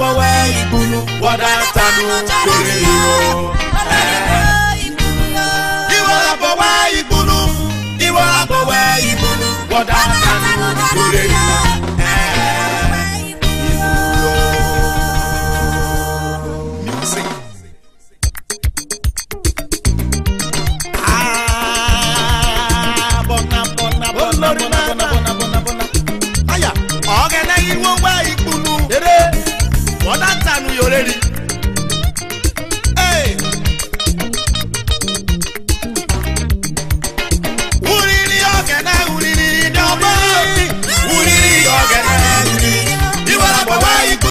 agbowe ibunu wọda tanu fere yo. Iwọ agbowe ibunu, iwọ agbowe ibunu wọda tanu fere yo. Bona, bona, bona, bona, bona. orí rí.